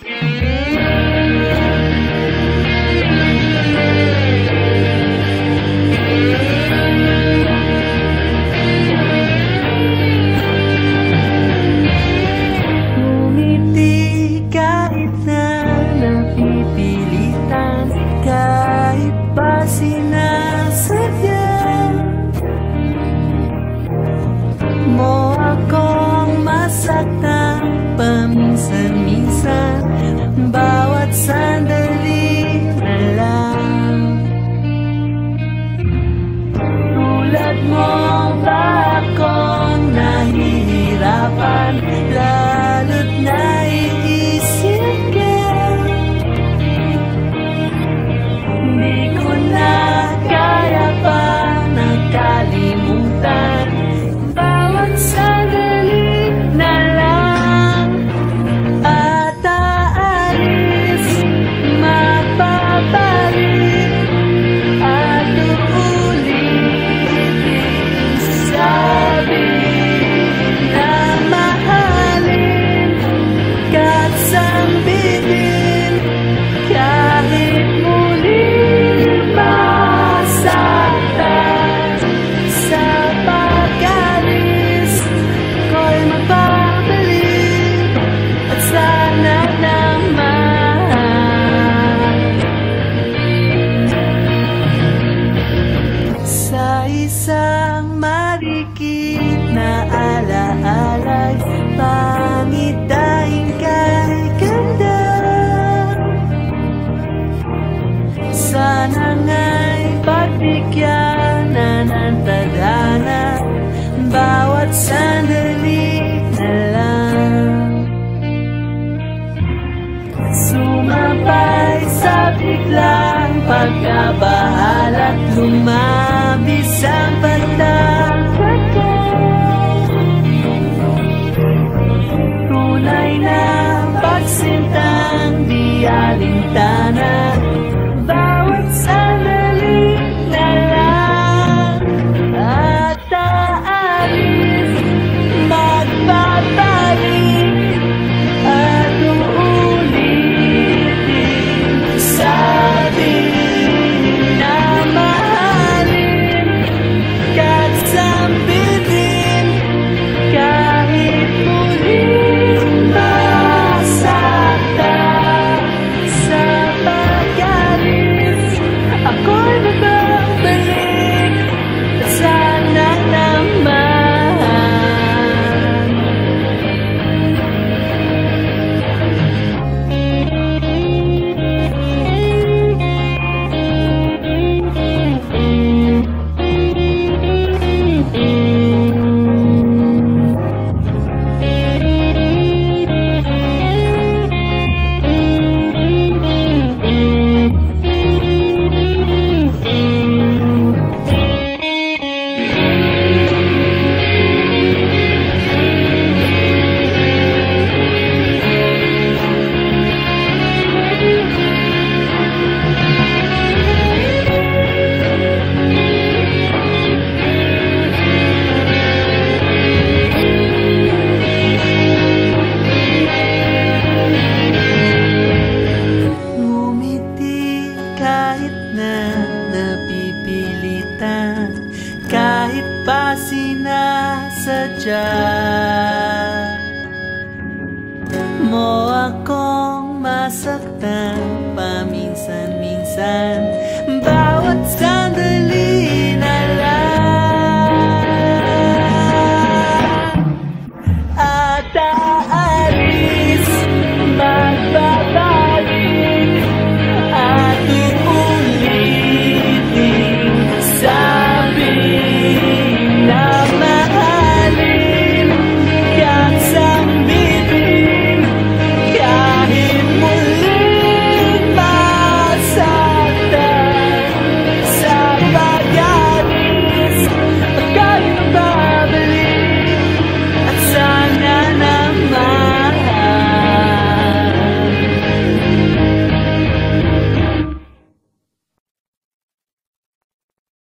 Yeah. time. isang marikit na alaalay. Pangit dahil kay ganda Sana nga'y pagbigyanan ang tadhana. Bawat sandali na lang. Sumabay sa biglang pagkabahalat lumabay isang banda Tunay na pagsintang di alintana. dyan Mo akong masaktan Paminsan-minsan